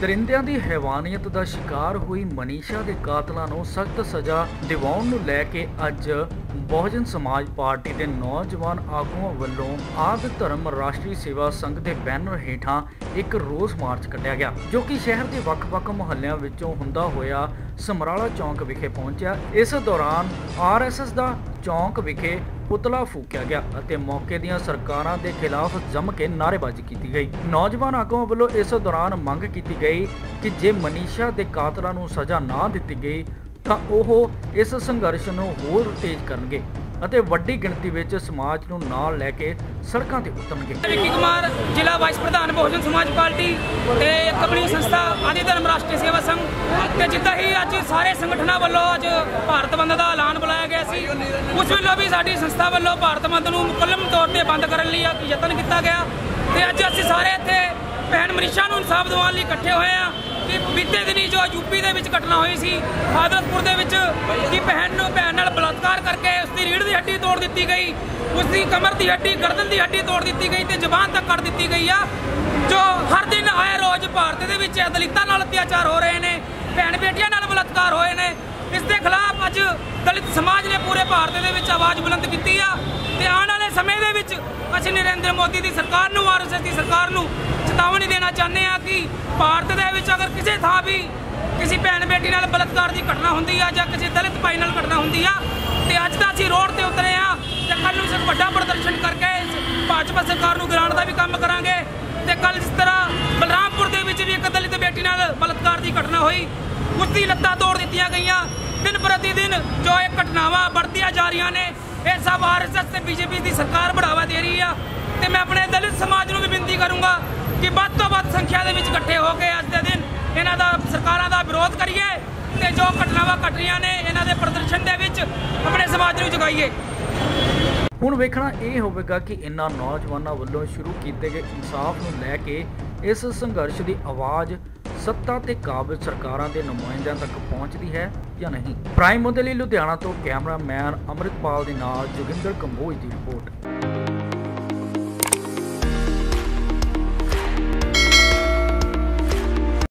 ਦਰਿੰਦਿਆਂ ਦੀ ਹੈਵਾਨੀਅਤ ਦਾ ਸ਼ਿਕਾਰ ਹੋਈ ਮਨੀਸ਼ਾ ਦੇ ਕਾਤਲਾਂ ਨੂੰ ਸਖਤ ਸਜ਼ਾ ਦਿਵਾਉਣ ਨੂੰ ਲੈ ਕੇ ਅੱਜ ਬਹੁਜਨ ਸਮਾਜ ਪਾਰਟੀ ਦੇ ਨੌਜਵਾਨ ਆਗੂਆਂ ਵੱਲੋਂ ਆਦ ਧਰਮ ਰਾਸ਼ਟਰੀ ਸੇਵਾ ਸੰਘ ਦੇ ਬੈਨਰ ਹੇਠਾਂ ਇੱਕ ਰੋਸ ਮਾਰਚ ਕੱਢਿਆ ਗਿਆ, ਜੋ ਕਿ ਸ਼ਹਿਰ ਦੇ ਵੱਖ-ਵੱਖ ਮੁਹੱਲਿਆਂ ਵਿੱਚੋਂ ਹੁੰਦਾ ਹੋਇਆ ਸਮਰਾਲਾ ਚੌਂਕ ਵਿਖੇ ਪਹੁੰਚਿਆ। ਇਸ ਦੌਰਾਨ ਆਰਐਸਐਸ ਦਾ ਚੌਂਕ ਵਿਖੇ ਪੁਤਲਾ ਫੂਕਿਆ ਗਿਆ ਅਤੇ ਮੌਕੇ ਦੀਆਂ ਸਰਕਾਰਾਂ ਦੇ ਖਿਲਾਫ ਜੰਮ ਕੇ ਨਾਅਰੇਬਾਜ਼ੀ ਕੀਤੀ ਗਈ। ਨੌਜਵਾਨ ਆਗੂਆਂ ਵੱਲੋਂ ਇਸ ਦੌਰਾਨ ਮੰਗ ਕੀਤੀ ਗਈ ਕਿ ਜੇ ਮਨੀਸ਼ਾ ਦੇ ਕਾਤਲਾਂ ਨੂੰ ਸਜ਼ਾ ਨਾ ਦਿੱਤੀ ਗਈ ਤਾਂ ਉਹ ਇਸ ਸੰਘਰਸ਼ ਨੂੰ ਹੋਰ ਤੇਜ਼ ਕਰਨਗੇ। ਅਤੇ ਵੱਡੀ ਗਿਣਤੀ ਵਿੱਚ ਸਮਾਜ ਨੂੰ ਨਾਲ ਲੈ ਕੇ ਸੜਕਾਂ ਤੇ ਉਤਰਨਗੇ। ਵਿੱਕੀ ਕੁਮਾਰ, ਜ਼ਿਲ੍ਹਾ ਵਾਈਸ ਪ੍ਰਧਾਨ ਬਹੁਜਨ ਸਮਾਜ ਪਾਰਟੀ ਤੇ ਕੰਪਨੀ ਸੰਸਥਾ ਆਦਿ ਧਰਮ ਰਾਸ਼ਟਰੀ ਸੇਵਾ ਸੰਘ। ਤੇ ਜਿੱਦਾਂ ਹੀ ਅੱਜ ਸਾਰੇ ਸੰਗਠਨਾਂ ਵੱਲੋਂ ਅੱਜ ਭਾਰਤ ਬੰਦ ਦਾ ਐਲਾਨ ਬੁਲਾਇਆ ਗਿਆ ਸੀ, ਉਸ ਵੱਲੋਂ ਵੀ ਸਾਡੀ ਸੰਸਥਾ ਵੱਲੋਂ ਭਾਰਤ ਬੰਦ ਨੂੰ ਮੁਕੰਮਲ ਤੌਰ ਤੇ ਬੰਦ ਕਰਨ ਲਈ ਯਤਨ ਕੀਤਾ ਗਿਆ। ਤੇ ਅੱਜ ਅਸੀਂ ਸਾਰੇ ਇੱਥੇ ਭੈਣ ਮਨੀਸ਼ਾ ਨੂੰ ਇਨਸਾਫ ਦਿਵਾਉਣ ਲਈ ਇਕੱਠੇ ਹੋਏ ਆ ਕਿ ਬੀਤੇ ਦਿਨੀ ਜੋ ਯੂਪੀ ਦੇ ਵਿੱਚ ਘਟਨਾ ਹੋਈ ਸੀ ਆਦਰਪੁਰ ਦੇ ਵਿੱਚ, ਕਿ ਭੈਣ ਨੂੰ ਕਰਕੇ ਉਸ ਦੀ ਰੀੜ ਦੀ ਹੱਡੀ ਤੋੜ ਦਿੱਤੀ ਗਈ। ਉਸ ਦੀ ਕਮਰ ਦੀ ਹੱਡੀ, ਗਰਦਨ ਦੀ ਹੱਡੀ ਤੋੜ ਦਿੱਤੀ ਗਈ ਤੇ ਜ਼ਬਾਨ ਤੱਕ ਕੱਟ ਦਿੱਤੀ ਗਈ ਆ, ਜੋ ਹਰ ਦਿਨ ਆਏ ਰੋਜ਼ ਭਾਰਤ ਦੇ ਵਿੱਚ ਦਲਿਤਾਂ ਨਾਲ ਅਤਿਆਚਾਰ ਹੋ ਰਹੇ ਨੇ, ਭੈਣ ਬੇਟੀਆਂ ਨਾਲ ਬਲਾਤਕਾਰ ਹੋਏ ਨੇ। ਇਸ ਦੇ ਖਿਲਾਫ ਅੱਜ ਦਲਿਤ ਸਮਾਜ ਨੇ ਪੂਰੇ ਭਾਰਤ ਦੇ ਵਿੱਚ ਆਵਾਜ਼ ਬੁਲੰਦ ਕੀਤੀ ਆ ਤੇ ਆਉਣ ਵਾਲੇ ਸਮੇਂ ਦੇ ਵਿੱਚ ਅਸੀਂ ਨਰਿੰਦਰ ਮੋਦੀ ਦੀ ਸਰਕਾਰ ਨੂੰ ਆਰਐਸਐਸ ਦੀ ਸਰਕਾਰ ਨੂੰ ਚੇਤਾਵਨੀ ਦੇਣਾ ਚਾਹੁੰਦੇ ਆ ਕਿ ਭਾਰਤ ਦੇ ਵਿੱਚ ਅਗਰ ਕਿਸੇ ਥਾਂ ਵੀ ਕਿਸੇ ਭੈਣ ਬੇਟੀ ਨਾਲ ਬਲਾਤਕਾਰ ਦੀ ਘਟਨਾ ਹੁੰਦੀ ਆ ਜਾਂ ਕਿਸੇ ਦਲਿਤ ਭਾਈ ਨਾਲ ਘਟਨਾ ਹੁੰਦੀ ਆ ਤੇ ਅੱਜ ਤਾਂ ਅਸੀਂ ਰੋਡ ਤੇ ਉਤਰੇ ਆ ਤੇ ਕੱਲ ਨੂੰ ਇੱਕ ਵੱਡਾ ਪ੍ਰਦਰਸ਼ਨ ਕਰਕੇ ਭਾਜਪਾ ਸਰਕਾਰ ਨੂੰ ਗਿਰਾਉਣ ਦਾ ਵੀ ਕੰਮ ਕਰਾਂਗੇ। ਤੇ ਕੱਲ ਜਿਸ ਤਰ੍ਹਾਂ ਬਲਰਾਮਪੁਰ ਦੇ ਵਿੱਚ ਵੀ ਇੱਕ ਦਲਿਤ ਬੇਟੀ ਨਾਲ ਬਲਾਤਕਾਰ ਦੀ ਘਟਨਾ ਹੋਈ, ਉਸ ਦੀ ਲੱਤਾਂ ਤੋੜ ਦਿੱਤੀਆਂ ਗਈਆਂ। ਦਿਨ ਪ੍ਰਤੀ ਦਿਨ ਜੋ ਇਹ ਘਟਨਾਵਾਂ ਵਰਤੀਆਂ ਜਾ ਰਹੀਆਂ ਨੇ, ਇਹ ਸਭ ਆਰਐਸਐਸ ਤੇ ਬੀਜੇਪੀ ਦੀ ਸਰਕਾਰ ਬੜਾਵਾ ਦੇ ਰਹੀ ਆ। ਤੇ ਮੈਂ ਆਪਣੇ ਦਲਿਤ ਸਮਾਜ ਨੂੰ ਵੀ ਬੇਨਤੀ ਕਰੂੰਗਾ ਕਿ ਵੱਧ ਤੋਂ ਵੱਧ ਸੰਖਿਆ ਦੇ ਵਿੱਚ ਇਕੱਠੇ ਹੋ ਕੇ ਅੱਜ ਦੇ ਦਿਨ ਇਹਨਾਂ ਦਾ ਸਰਕਾਰਾਂ ਦਾ ਵਿਰੋਧ ਕਰੀਏ ਤੇ ਜੋ ਘਟਨਾਵਾਂ ਘਟ ਰਹੀਆਂ ਨੇ ਇਹਨਾਂ ਦੇ ਪ੍ਰਦਰਸ਼ਨ ਦੇ ਵਿੱਚ ਆਪਣੇ ਸਮਾਜ ਹੁਣ ਵੇਖਣਾ ਇਹ ਹੋਵੇਗਾ ਕਿ ਇਨ੍ਹਾਂ ਨੌਜਵਾਨਾਂ ਵੱਲੋਂ ਸ਼ੁਰੂ ਕੀਤੇ ਗਏ ਇਨਸਾਫ ਨੂੰ ਲੈ ਕੇ ਇਸ ਸੰਘਰਸ਼ ਦੀ ਆਵਾਜ਼ ਸੱਤਾ ਤੇ ਕਾਬਿਜ਼ ਸਰਕਾਰਾਂ ਦੇ ਨੁਮਾਇੰਦਿਆਂ ਤੱਕ ਪਹੁੰਚਦੀ ਹੈ ਜਾਂ ਨਹੀਂ। ਪ੍ਰਾਈਮ ਮੁੱਦੇ ਲਈ ਲੁਧਿਆਣਾ ਤੋਂ ਕੈਮਰਾਮੈਨ ਅਮਰਿਤਪਾਲ ਦੇ ਨਾਲ ਜੋਗਿੰਦਰ ਕੰਬੋਜ ਦੀ ਰਿਪੋਰਟ।